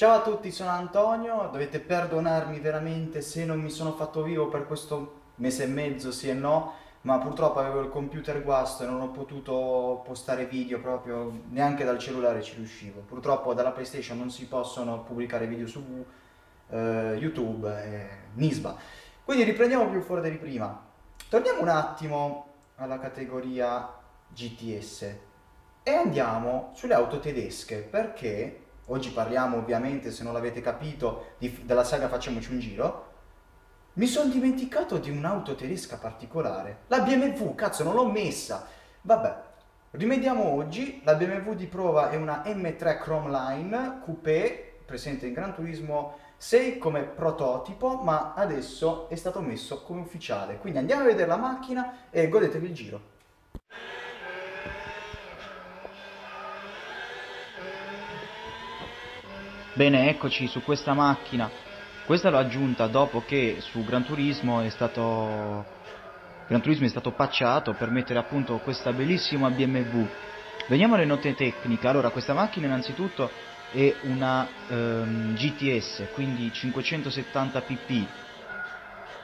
Ciao a tutti, sono Antonio, dovete perdonarmi veramente se non mi sono fatto vivo per questo mese e mezzo, sì e no, ma purtroppo avevo il computer guasto e non ho potuto postare video proprio, neanche dal cellulare ci riuscivo. Purtroppo dalla PlayStation non si possono pubblicare video su eh, YouTube e Nisba. Quindi riprendiamo più fuori di prima. Torniamo un attimo alla categoria GTS e andiamo sulle auto tedesche perché oggi parliamo ovviamente, se non l'avete capito, di, della saga Facciamoci un giro. Mi sono dimenticato di un'auto tedesca particolare, la BMW, cazzo non l'ho messa. Vabbè, rimediamo oggi, la BMW di prova è una M3 Chrome Line Coupé, presente in Gran Turismo 6 come prototipo, ma adesso è stato messo come ufficiale. Quindi andiamo a vedere la macchina e godetevi il giro. Bene, eccoci su questa macchina. Questa l'ho aggiunta dopo che su Gran Turismo è stato Gran Turismo è stato patchato per mettere appunto questa bellissima BMW. Veniamo alle note tecniche. Allora, questa macchina innanzitutto è una um, GTS, quindi 570 pp.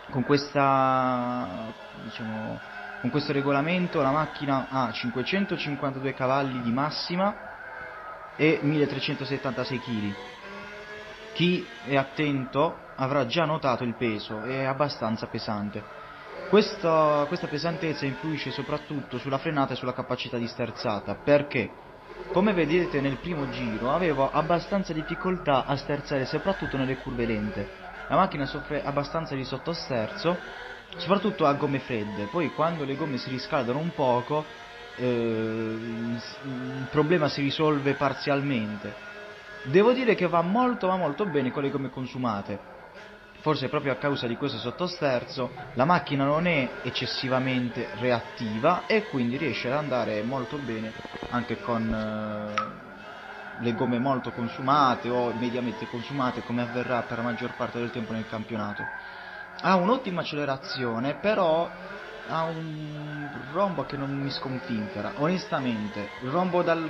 Con questa diciamo con questo regolamento la macchina ha 552 cavalli di massima e 1376 kg chi è attento avrà già notato il peso, è abbastanza pesante. Questa, questa pesantezza influisce soprattutto sulla frenata e sulla capacità di sterzata, perché come vedete nel primo giro avevo abbastanza difficoltà a sterzare soprattutto nelle curve lente. La macchina soffre abbastanza di sottosterzo, soprattutto a gomme fredde, poi quando le gomme si riscaldano un poco eh, il problema si risolve parzialmente Devo dire che va molto ma molto bene con le gomme consumate. Forse proprio a causa di questo sottosterzo la macchina non è eccessivamente reattiva e quindi riesce ad andare molto bene anche con eh, le gomme molto consumate o mediamente consumate come avverrà per la maggior parte del tempo nel campionato. Ha un'ottima accelerazione però ha un rombo che non mi sconfinfera, onestamente. Il rombo dal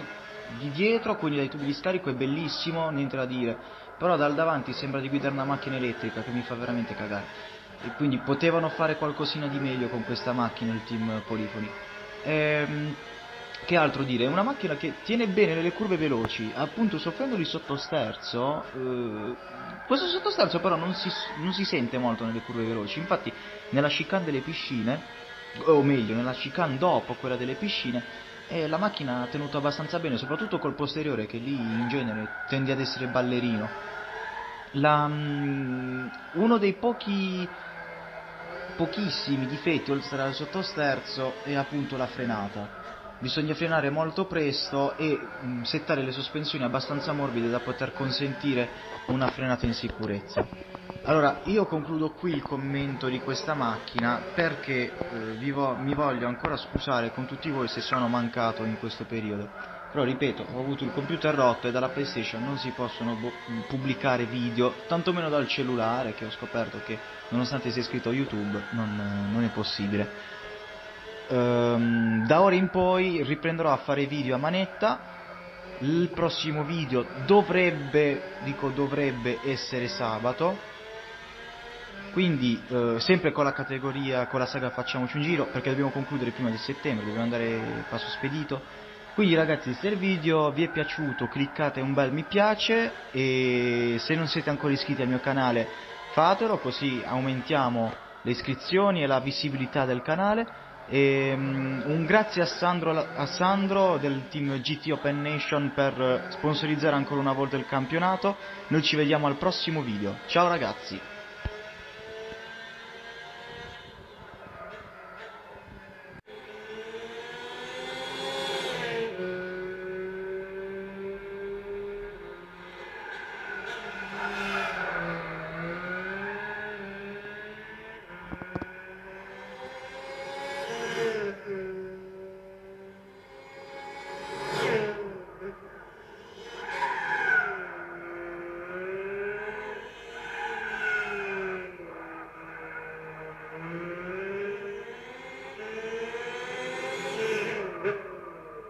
di dietro, quindi dai tubi di scarico, è bellissimo, niente da dire, però dal davanti sembra di guidare una macchina elettrica che mi fa veramente cagare. E quindi potevano fare qualcosina di meglio con questa macchina il team Polifoni. Ehm, che altro dire? È una macchina che tiene bene nelle curve veloci, appunto soffrendo di sottosterzo. Eh, questo sottosterzo però non si, non si sente molto nelle curve veloci, infatti nella chicane delle piscine, o meglio nella chicane dopo quella delle piscine, e la macchina ha tenuto abbastanza bene, soprattutto col posteriore che lì in genere tende ad essere ballerino. La, um, uno dei pochi pochissimi difetti oltre al sottosterzo è appunto la frenata. Bisogna frenare molto presto e um, settare le sospensioni abbastanza morbide da poter consentire una frenata in sicurezza. Allora, io concludo qui il commento di questa macchina perché eh, vo mi voglio ancora scusare con tutti voi se sono mancato in questo periodo. Però ripeto, ho avuto il computer rotto e dalla PlayStation non si possono pubblicare video, tantomeno dal cellulare che ho scoperto che nonostante sia iscritto a YouTube non, non è possibile. Ehm, da ora in poi riprenderò a fare video a manetta, il prossimo video dovrebbe, dico dovrebbe essere sabato, quindi eh, sempre con la categoria, con la saga facciamoci un giro perché dobbiamo concludere prima di settembre, dobbiamo andare passo spedito. Quindi ragazzi se il video vi è piaciuto cliccate un bel mi piace e se non siete ancora iscritti al mio canale fatelo così aumentiamo le iscrizioni e la visibilità del canale. E, um, un grazie a Sandro, a Sandro, del team GT Open Nation per sponsorizzare ancora una volta il campionato. Noi ci vediamo al prossimo video. Ciao ragazzi!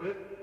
with